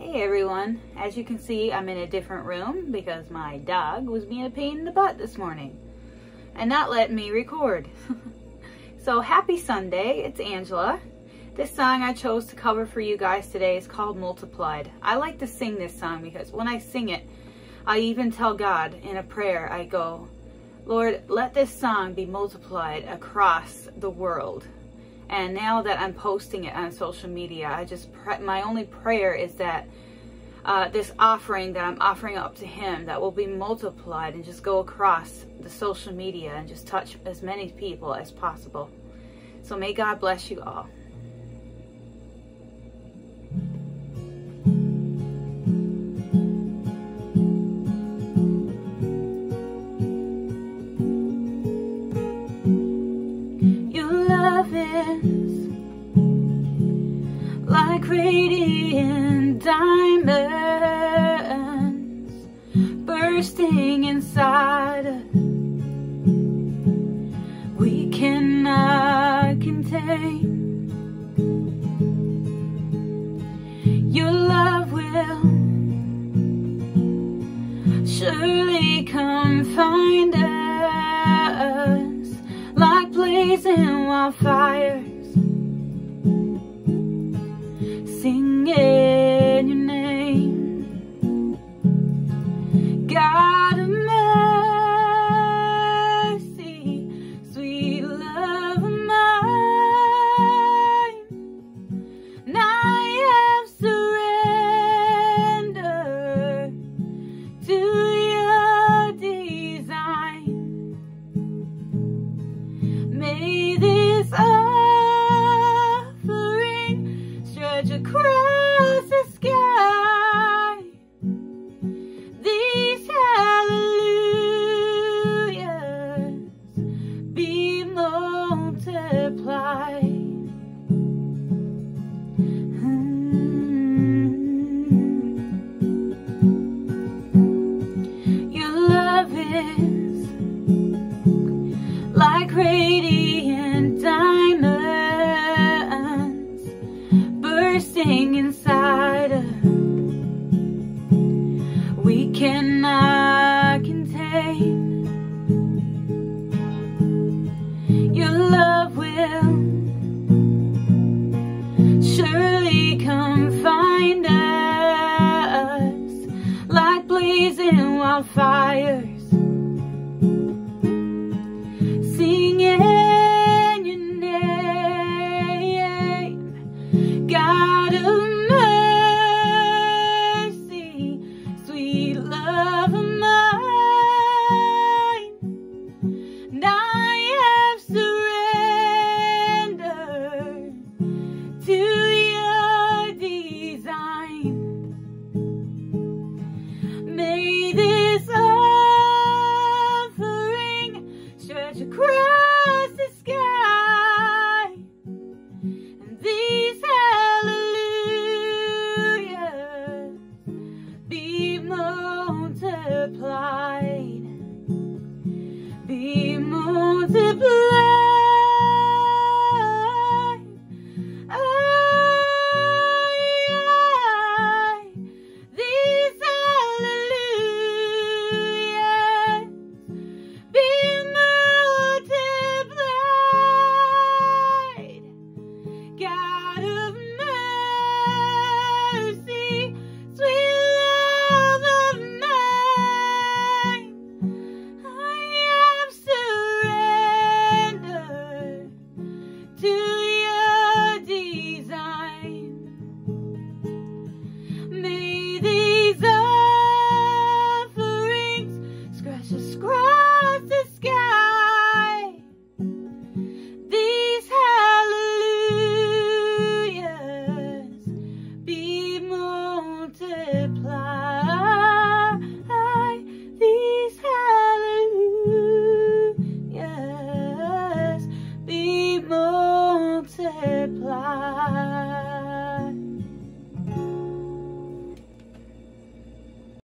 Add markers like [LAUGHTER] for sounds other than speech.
Hey everyone, as you can see I'm in a different room because my dog was being a pain in the butt this morning and not letting me record. [LAUGHS] so happy Sunday, it's Angela. This song I chose to cover for you guys today is called Multiplied. I like to sing this song because when I sing it, I even tell God in a prayer, I go, Lord, let this song be multiplied across the world. And now that I'm posting it on social media, I just, my only prayer is that uh, this offering that I'm offering up to him that will be multiplied and just go across the social media and just touch as many people as possible. So may God bless you all. Like radiant diamonds bursting inside us. We cannot contain. Your love will surely blazing wildfires stretch Cannot uh, contain. Your love will surely come find us like blazing wildfire. the people. multiply these hallelujahs be multiplied.